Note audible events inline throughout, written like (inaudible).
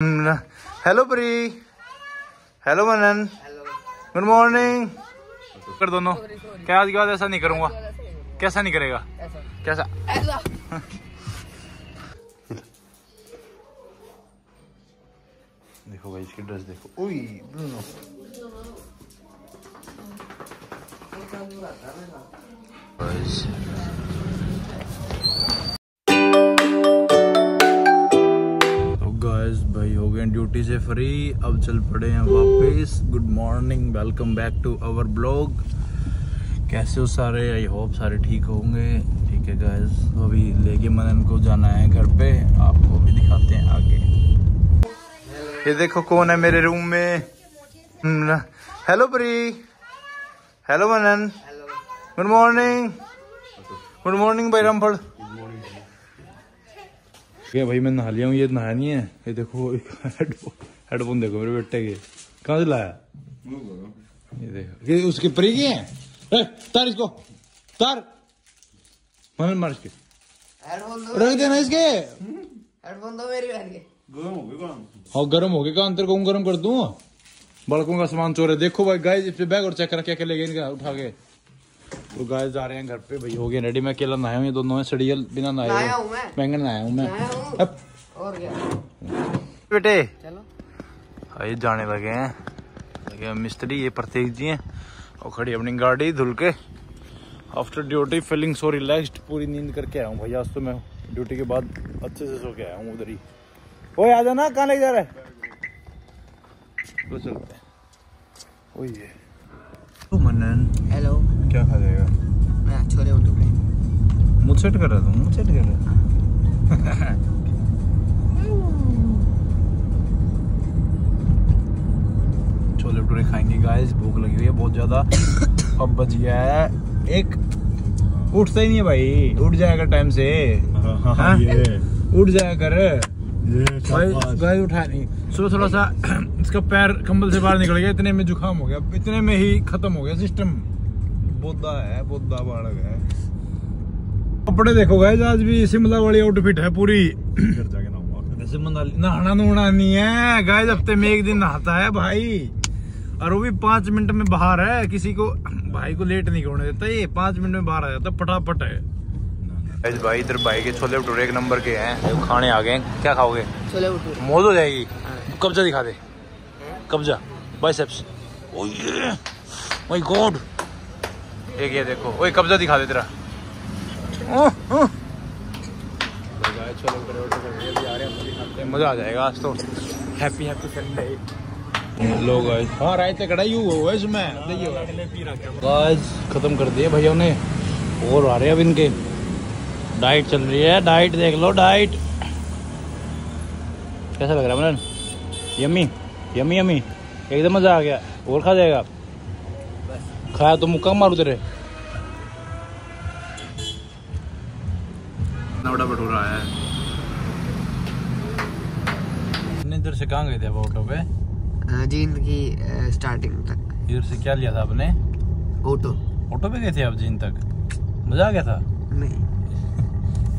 Hello प्री hello Manan good morning कर दोनों। क्या आज के बाद ऐसा नहीं करूँगा? कैसा नहीं करेगा? कैसा? देखो भाई इसकी ड्रेस देखो। ओई गाइस भाई हो गए ड्यूटी से फ्री अब चल पड़े हैं वापस। Good morning welcome back to our blog कैसे हो सारे? आई होप सारे ठीक होंगे। ठीक है गाइस अभी लेके मनन को जाना है घर पे, आपको भी दिखाते हैं आगे। ये देखो कौन है मेरे रूम में। Hello pre hello Manan good morning good morning भाई रामफल। क्या भाई मैं नहा लिया हूँ ये नहाया नहीं है। ये देखो हेडफोन देखो मेरे बेटे के। कहाँ से लाया? ये देखो। ये उसके परी के हैं? ए, तार इसको। तार। मन मार दो। रख देना इसके। हेडफोन दो मेरी बहन के। हाँ गर्म। हो गया। कहाँ अंतर को गर्म कर दूँ? बड़कों का सामान चोर। है देखो भाई गाय इस बैग और चेक करा क्या क्या ले गए इनका उठा के। तो गाय जा रहे हैं घर पे भाई हो गया रेडी मैं अकेला नहाया हूँ ये दोनों है सड़ियल बिना नहाए नहाया हुए। हूँ मैं। बैंगन नहाया हूँ मैं। अब, और क्या? बेटे। चलो। आइए जाने लगे हैं। लगे मिस्त्री ये प्रतीक जी हैं। और खड़ी अपनी गाड़ी धुल के। After duty feeling so relaxed पूरी नींद करके आया हूँ भैया आज तो मैं ड्यूटी के बाद अच्छे से सो के आया हूँ उधर ही। ओए आ जाना कहाँ लेके जा रहा है? तो चलते हैं। ओए ये। तू मनन हेलो क्या खा जाएगा मैं छोले भटूरे मुझ सेट कर रहा था मुझ सेट कर रहा छोले भटूरे खाएँगे गाइस भूख लगी हुई है बहुत ज़्यादा। अब बज गया है एक। उठता ही नहीं है भाई उठ जाएगा टाइम से। हाँ? उठ जाया कर। भाई उठा नहीं। सुबह थोड़ा सा (clears throat) इसका पैर कंबल से बाहर निकल गया इतने में जुकाम हो गया इतने में ही खत्म हो गया सिस्टम। बोदा है बोदा बाड़क है। कपड़े देखो गाइस आज भी शिमला वाली आउटफिट है पूरी। (clears throat) नहाना नहाना नहीं है। गाइस हफ़्ते में एक दिन नहाता है भाई। और वो भी पाँच मिनट में बाहर है किसी को भाई को लेट नहीं करने देता ये पाँच मिनट में बाहर आ जाता फटाफट है। भाई इधर भाई के छोले भटूरे एक नंबर के हैं। खाने आ गए हैं। क्या खाओगे? छोले भटूरे। मौज हो जाएगी। कब्जा दिखा दे। कब्जा। बाइसेप्स ओए माय गॉड एक ये देखो। ओए कब्जा दिखा दे तेरा। तो हैं, हैं, हैं, मज़ा आ जाएगा आज तो। हैप्पी हैप्पी संडे लो गाइस हाँ रायते कढ़ाई हुआ इसमें। गाइस खत्म कर दिए भैया ने। और आ रहे हैं अब इनके। डाइट चल रही है। डाइट देख लो डाइट कैसा लग रहा है मनन यम्मी यम्मी यम्मी एकदम मज़ा आ गया। और खा जाएगा? खाया तो मुक्का मारू तेरे। बड़ा भटूरा आया है। इधर से कहाँ गए थे ऑटो पे? जींद की स्टार्टिंग तक। इधर से क्या लिया था आपने? ऑटो ऑटो पे गए थे आप जीन तक? मज़ा आ गया था? नहीं।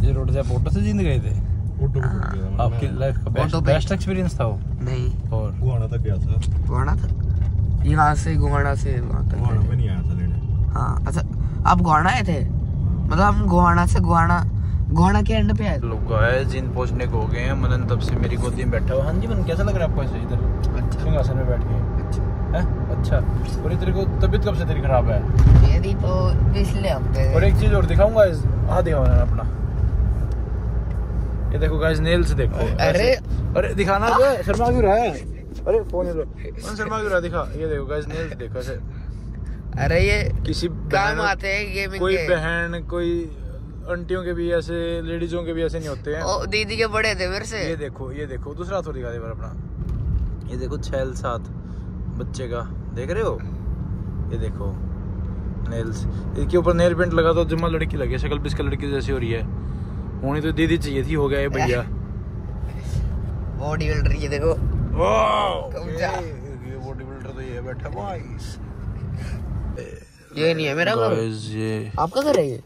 ये रोड से आप ऑटो से जींद गए थे आपकी लाइफ का बेस्ट बेस्ट एक्सपीरियंस था वो। नहीं। और गुआना तक गया था। गुवाड़ा तक यहाँ से गुवाड़ा से वहाँ तक गुआना में नहीं आया था लेने। हाँ अच्छा आप गुवाड़ा आए थे? मतलब हम गुवाड़ा से गुवाड़ा गुवाड़ा के एंड पे आए लोग आए जिन पहुँचने को हो गए हैं। मनन तब से मेरी गोदी में बैठा हुआ। हाँ जी मन कैसा लग रहा है आपको ऐसे इधर? अच्छा। सिंहासन में बैठ के। अच्छा। है? अच्छा। और तेरे को तबीयत कब से तेरी खराब है? मेरी तो पिछले हफ़्ते और एक चीज़ और दिखाऊँगा इस हाँ दिखाओ अपना। ये देखो गाइस नेल्स देखो। अरे। अरे दिखाना तो है, शर्मा क्यों रहा है? अरे फ़ोन लो। मन (laughs) शर्मा क्यों रहा दिखा। ये देखो गाइस नेल्स देखो ऐसे। अरे ये किसी काम आते हैं गेमिंग कोई बहन कोई आंटियों के भी ऐसे लेडीजों के भी ऐसे नहीं होते हैं। ओ, दीदी के बड़े थे मेरे से। ये देखो ये देखो दूसरा और दिखा दे बार अपना। ये देखो छह सात बच्चे का। देख रहे हो? ये देखो नेल्स इसके ऊपर नेल पेंट लगा तो जमा लड़की लगी शक्ल पिस्कल लड़की जैसी हो रही है। होनी तो दीदी चाहिए थी हो गया ये (laughs) भैया। बॉडी बिल्डर ये देखो बॉडी बिल्डर तो ये बैठा भाई ये नहीं है मेरा घर। ये आपका घर है ये?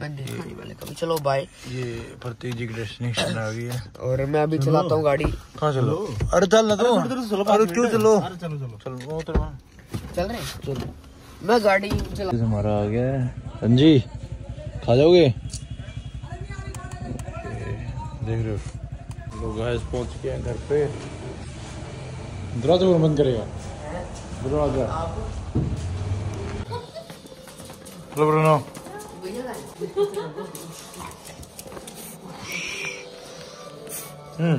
मैं देखा नहीं वाले कभी। चलो बाय ये प्रतीक जी की डेस्टिनेशन आ गई है। और मैं अभी चलाता हूँ गाड़ी। कहाँ चलो? अरे चल ना तो। अरे क्यों चलो चलो। चलो चलो। तो चल रहे हैं? चलो। मैं गाड़ी चला हमारा आ गया है। रंजी खा जाओगे? देख रहे हो। लोग गाइस पहुँच गए हैं घर पे। दरवाज़ा कौन बंद करेगा? दरवाज़ा। हेलो ब्रोनो। (laughs) हम्म।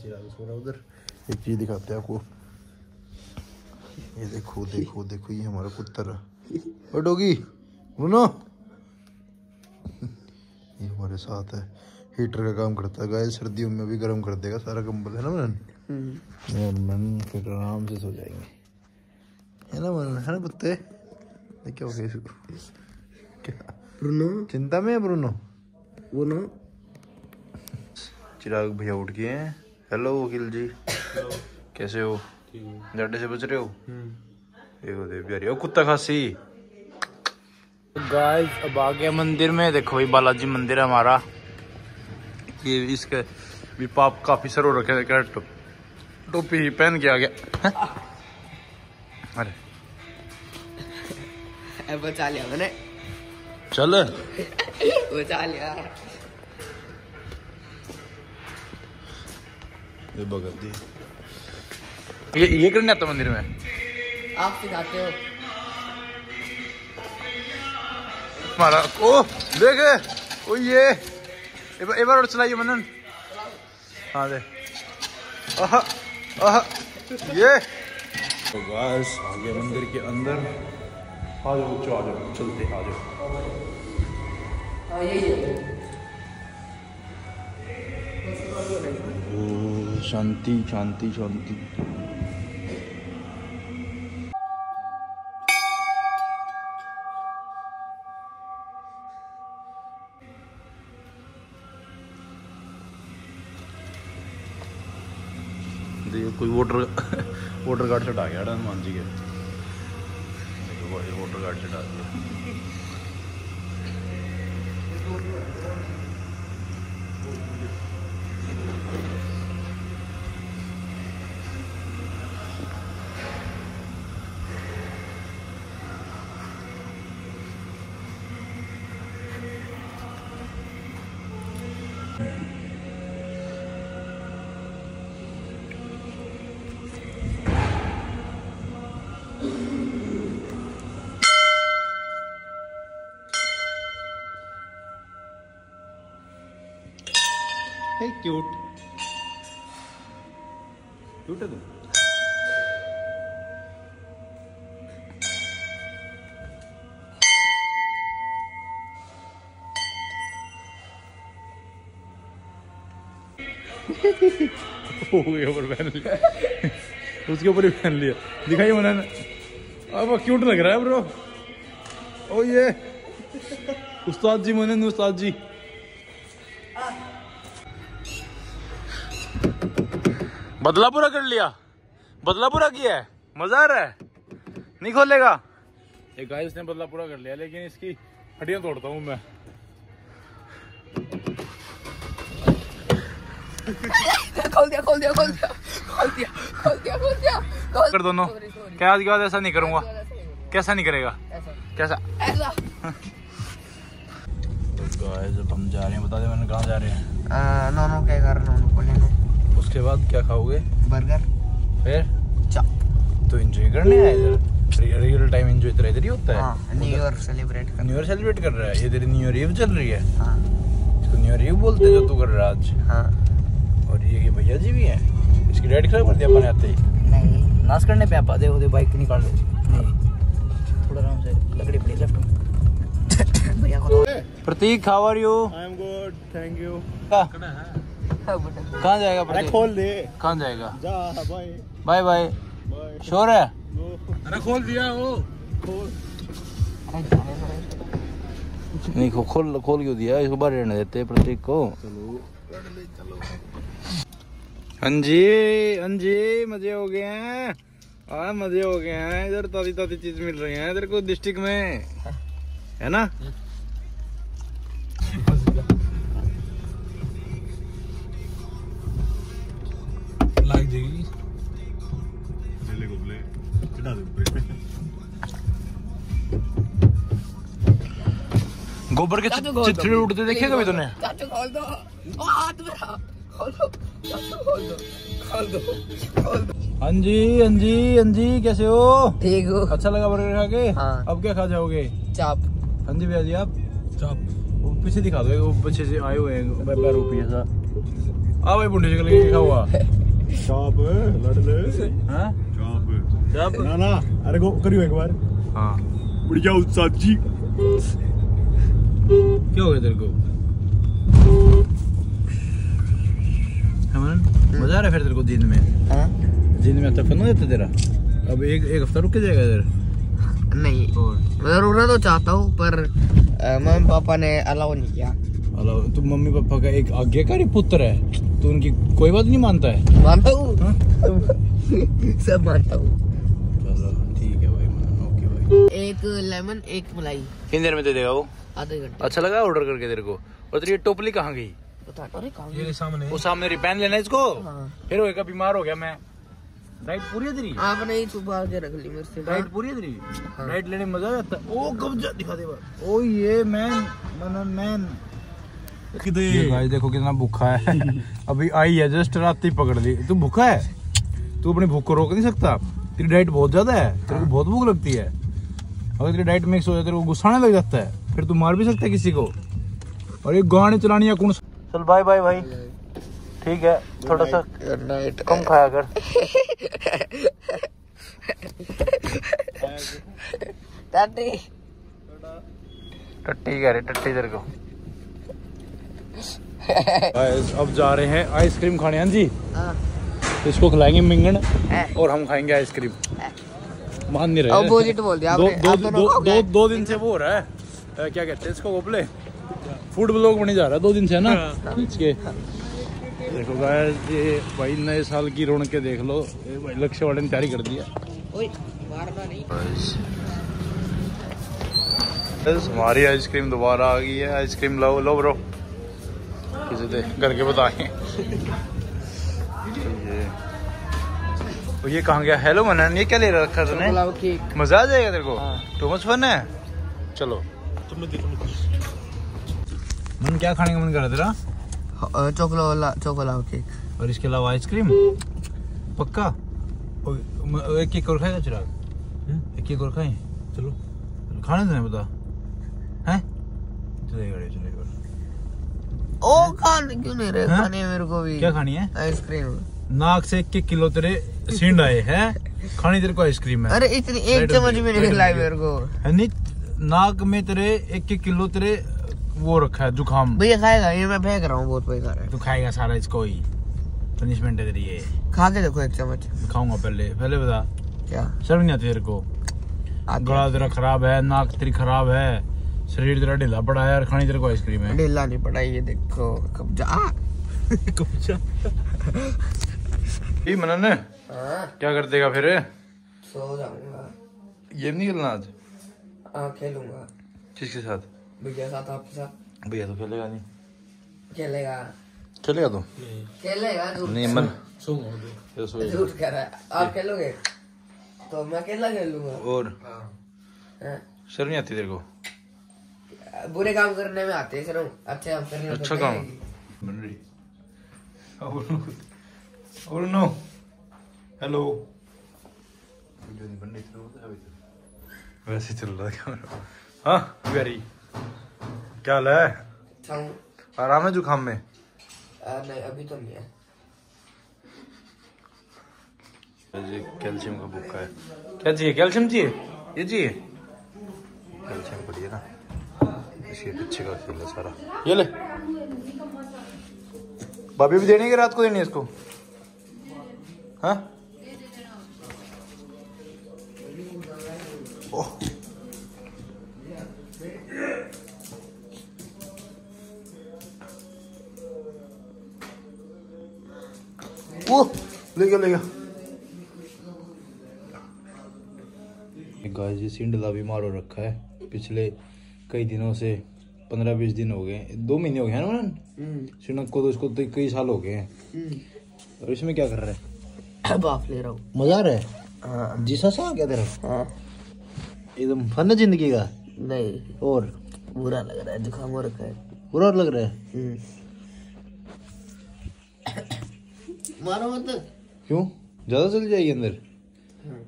चिराग सो रहा है उधर। एक चीज़ दिखाते हैं आपको। ये देखो देखो देखो ये हमारा कुत्तर ओ डोगी ब्रूनो ये हमारे साथ है। हीटर का काम करता है गाइस सर्दियों में भी गर्म कर देगा सारा कंबल है ना मनन? और मन फिर आराम से सो जाएँगे। है ना मनन? है ना कुत्ते? क्या हो गया इसको? क्या? ब्रूनो चिंता में है ब्रूनो वो ना चिराग भैया उठ गए हैं। हेलो वकील जी कैसे हो? जाडे से बच रहे हो? देखो देव प्यारी ओ कुत्ता खासी। गाइस अब आ गया मंदिर में। देखो भाई बालाजी मंदिर है हमारा। ये इसके भी पाप काफ़ी सर हो रखे थे क्या टो- टोपी ही पहन के आ गया। अरे। बचा लिया मैंने। चल। बचा लिया। ये भगत जी। ये ये करने आता मंदिर में? आप सिखाते हो। हमारा ओ देख ओ ये। एक बार- एक बार और चलाइए मनन हाँ दे। आहा आहा ये। तो गाइस आ गए मंदिर के अंदर। आ जाओ बच्चों आ जाओ चलते आ जाओ। हाँ यही है। शांति शांति शांति। कोई वोटर वोटर कार्ड चढ़ा गया हनुमान जी के। वोटर कार्ड चढ़ा दिया। Hey, cute. Cute है तू (laughs) हो ऊपर पहन लिया। उसके ऊपर ही पहन लिया। दिखाइए उन्होंने अब क्यूट लग रहा है ब्रो ओ ये। उस्ताद जी मोनन उस्ताद जी। बदला पूरा कर लिया। बदला पूरा किया है। मज़ा आ रहा है। नहीं खोलेगा। एक गाय उसने बदला पूरा कर लिया लेकिन इसकी हड्डियाँ तोड़ता हूँ मैं। खोल दिया खोल दिया खोल दिया खोल दिया खोल दिया खोल दिया। कर दोनों. क्या आज के बाद ऐसा नहीं करूँगा? कैसा नहीं करेगा? कैसा? ऐसा। गाइस अब हम जा रहे हैं। बता दे मैंने कहाँ जा रहे हैं? नोनो क्या कर नोनो को लेने। उसके बाद क्या खाओगे? बर्गर। फिर? तो एंजॉय करने आया इधर। रियल टाइम एंजॉय तेरा इधर ही होता है। हाँ न्यू ईयर सेलिब्रेट कर न्यू ईयर सेलिब्रेट कर रहा है। ये तेरी न्यू ईयर ईव चल रही है। हाँ। इसको न्यू ईयर ईव बोलते हैं जो तू कर रहा है आज। हाँ। और ये ये भैया जी भी हैं। इसकी रेड खराब कर दिया अपने आते ही नहीं। नाश करने पे आप देखो दे बाइक निकाल दे थोड़ा आराम से। लकड़ी पड़ी लेफ़्ट में। भैया को तो Prateek how are you I am good thank you कहाँ जाएगा अरे खोल दे। कहाँ जाएगा? जा बाय बाय। बाय। श्योर है? अरे खोल दिया वो खोल। नहीं खो, खोल खोल क्यों दिया? इसको बाहर रहने देते प्रतीक को। हाँ जी हाँ जी मज़े हो गए हैं। हाँ मज़े हो गए हैं। इधर ताजी ताजी चीज़ मिल रही है। इधर को डिस्ट्रिक्ट में है ना? गोबर के। चित्रे उड़ते देखे कभी तूने? चाचू खोल दो। ओ, हाथ मेरा खोल दो। चाचू खोल दो। खोल दो। खोल दो। हाँ जी हाँ जी हाँ जी कैसे हो? ठीक हो। अच्छा लगा बर्गर खा के? हाँ। अब क्या खा जाओगे? चाप। हाँ जी भैया जी आप? चाप। वो पीछे दिखा दो वो पीछे से आए हुए हैं बै- बैरू ऐसा आ भाई बुंडे शक्ल के क्या हुआ चाप लड़ ले। हाँ? चाप। जब ना ना अरे गो करियो एक बार। हाँ। बढ़िया उस्ताद जी। क्या हो गया तेरे को? हमन मज़ा आ रहा है फिर तेरे को दिन में? हाँ? दिन में अच्छा फन हो जाता तेरा? अब एक एक हफ़्ता रुक के जाएगा इधर। नहीं और? मैं रुकना तो चाहता हूँ पर मम्मी पापा ने अलाउ नहीं किया। अलावा तू मम्मी पापा का एक आज्ञाकारी पुत्र है। तू उनकी कोई बात नहीं मानता है? मानता हूँ। हाँ? (laughs) सब मानता हूँ। चलो ठीक है भाई ओके भाई। एक लेमन एक मलाई। कितनी देर में दे देगा वो? आधे घंटे। अच्छा लगा ऑर्डर करके तेरे को। और तेरी टोपली कहाँ गई? बता अरे कहाँ ये सामने। वो सामने रिपेन लेना इसको? हाँ। फिर होएगा बीमार हो गया मैं। डाइट पूरी है तेरी? आपने ही छुपा के रख ली मेरे से। डाइट पूरी है तेरी? डाइट लेने में मज़ा आ जाता है। ओ कब्जा दिखा दे बार ओ ये मैन मैन मैन किधर ये। गाइस देखो कितना भूखा है। (laughs) अभी आई है जस्ट रात ही पकड़ ली। तू भूखा है? तू अपनी भूख को रोक नहीं सकता? तेरी डाइट बहुत ज़्यादा है। तेरे को बहुत भूख लगती है। अगर तेरी डाइट मिक्स हो जाए तेरे को गुस्सा आने लग जाता है। फिर तू मार भी सकता है किसी को। और ये गाने चलानी या कौन चल बाय बाय भाई ठीक है थोड़ा सा नाइट कम खाया कर। दादी टट्टी कह रहे टट्टी तेरे को। अब जा रहे हैं आइसक्रीम खाने हाँ जी? हाँ। इसको खिलाएँगे मिंगन और हम खाएँगे आइसक्रीम मान नहीं रहे। बोल दिया दो दो दो, दो, दो दिन से वो हो रहा है। क्या कहते हैं इसको गोपले फ़ूड ब्लॉग बने जा रहा है दो दिन से है ना? इसके। देखो गाइस ये भाई नए साल की रौनक देख लो। ये भाई लक्ष्य वाले ने तैयारी कर दिया। ओए मारना नहीं। बस हमारी आइसक्रीम दोबारा आ गई है। आइसक्रीम लो लो ब्रो किसी दे घर के बताएँ ये। तो ये कहाँ गया? हेलो मनन ये क्या ले रखा तूने? मज़ा आ जाएगा तेरे को? हाँ। टू मच फन है? चलो। मन क्या खाने का मन कर रहा तेरा? चोकोला चोकोलाव केक और इसके अलावा आइसक्रीम? पक्का? और एक केक और खाएगा चिराग एक केक और खाएँ? चलो। खाने देना बता हैं? चलेगा चलेगा ओ खाने क्यों नहीं रहे? हाँ? खाने मेरे को भी। क्या खानी है? आइसक्रीम। नाक से एक एक किलो तेरे सींड आए हैं? खानी तेरे को आइसक्रीम है। अरे इतनी एक चम्मच भी नहीं खिलाई मेरे को। है नहीं नाक में तेरे एक एक किलो तेरे वो रखा है जुकाम भैया खाएगा ये मैं फेंक रहा हूँ बहुत पैसा है। तू खाएगा सारा इसको ही। पनिशमेंट है तेरी ये। खा के देखो एक चम्मच। खाऊँगा पहले पहले बता। क्या? शर्म नहीं आती तेरे को? गला तेरा खराब है नाक तेरी खराब है शरीर तेरा ढीला पड़ा है और खानी तेरे को आइसक्रीम है। ढीला नहीं पड़ा ये देखो कब जा (laughs) ये मनन हाँ। क्या कर देगा फिर? सो जाऊँगा। गेम नहीं खेलना आज? हाँ खेलूँगा। किसके साथ? भैया साथ आपके साथ। भैया तो खेलेगा नहीं। खेलेगा। खेलेगा तो? खेलेगा नहीं मन झूठ कह रहा है। आप खेलोगे? तो मैं अकेला खेलूँगा। और? हाँ। शर्म नहीं आती तेरे को? बुरे काम करने में आते हैं अच्छे काम करने तो अच्छा काम। और नो। हेलो। वैसे चल रहा है कैमरा हाँ वेरी क्या हाल है? आराम है जुकाम में? नहीं अभी तो नहीं है। ये कैल्शियम का बुक है। क्या चाहिए? कैल्शियम चाहिए? ये चाहिए? कैल्शियम पड़ी है ना। इसके पीछे का खेल है सारा। ये ले। भाभी भी देने की रात को देनी है इसको। हाँ? ओह ओह ले गया ले गया गाइस ये सिंडला बीमार हो रखा है। पिछले कई दिनों से पंद्रह बीस दिन हो गए दो महीने हो गए हैं ना सिंडक को तो इसको तो कई साल हो गए हैं। और इसमें क्या कर रहा है? बाफ ले रहा हूँ। मज़ा आ रहा है? हाँ। जी सा क्या तेरा? हाँ। एकदम फन है ज़िंदगी का? नहीं। और? बुरा लग रहा है जुकाम हो रखा है। बुरा लग रहा है? हम्म। मारो मत। क्यों? ज़्यादा चल जाएगी अंदर। हाँ।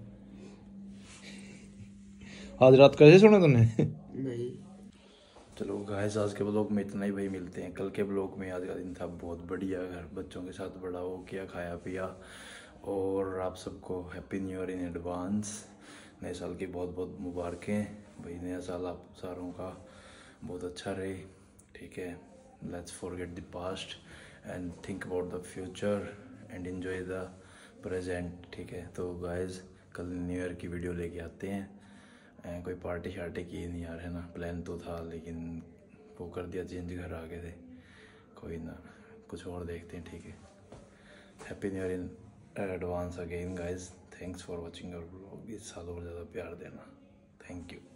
आज रात कैसे सुना तुमने नहीं। चलो गाइस आज के ब्लॉग में इतना ही भाई मिलते हैं कल के ब्लॉग में। आज का दिन था बहुत बढ़िया घर बच्चों के साथ बड़ा हो किया खाया पिया। और आप सबको happy new year in advance नए साल की बहुत बहुत मुबारकें। भाई, नया साल आप सारों का बहुत अच्छा रहे, ठीक है? Let's forget the past and think about the future and enjoy the present ठीक है? तो गाइस कल न्यू ईयर की वीडियो लेके आते हैं। कोई पार्टी शार्टी की नहीं यार, है ना? प्लान तो था, लेकिन वो कर दिया चेंज घर आ गए थे। कोई ना, कुछ और देखते हैं, ठीक है? Happy new year in advance again guys thanks for watching और ब्लॉग इस साल और ज़्यादा प्यार देना थैंक यू